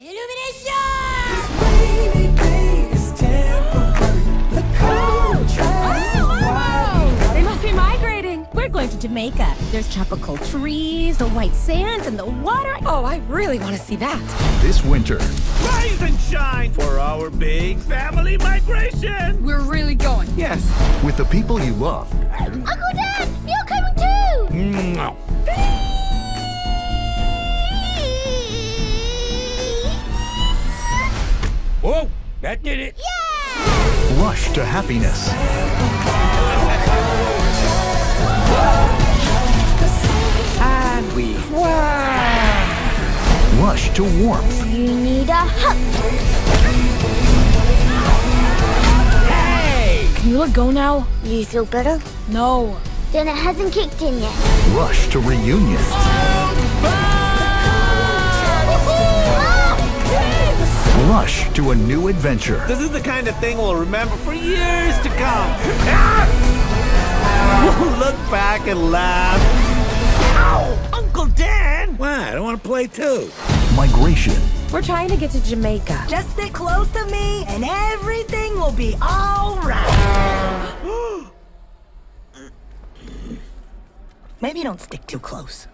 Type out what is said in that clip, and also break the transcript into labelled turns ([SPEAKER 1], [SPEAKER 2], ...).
[SPEAKER 1] They must be migrating. We're going to Jamaica. There's tropical trees, the white sands, and the water. Oh, I really want to see that.
[SPEAKER 2] This winter,
[SPEAKER 3] Rise and shine for our big family migration.
[SPEAKER 1] We're really going.
[SPEAKER 3] Yes.
[SPEAKER 2] with the people you love,
[SPEAKER 4] Uncle Dan,
[SPEAKER 3] Whoa, that did it.
[SPEAKER 2] rush to happiness.
[SPEAKER 3] And we
[SPEAKER 2] Rush to warmth.
[SPEAKER 4] You need a hug.
[SPEAKER 1] Can you let go now?
[SPEAKER 4] You feel better?
[SPEAKER 1] No.
[SPEAKER 4] Then it hasn't kicked in yet.
[SPEAKER 2] Rush to reunion. Oh, Rush to a new adventure.
[SPEAKER 3] This is the kind of thing we'll remember for years to come. Ah! We'll look back and laugh. Ow! Uncle Dan! Why? I don't want to play too.
[SPEAKER 2] Migration.
[SPEAKER 1] We're trying to get to Jamaica.
[SPEAKER 5] Just stick close to me and everything will be alright. Maybe don't stick too close.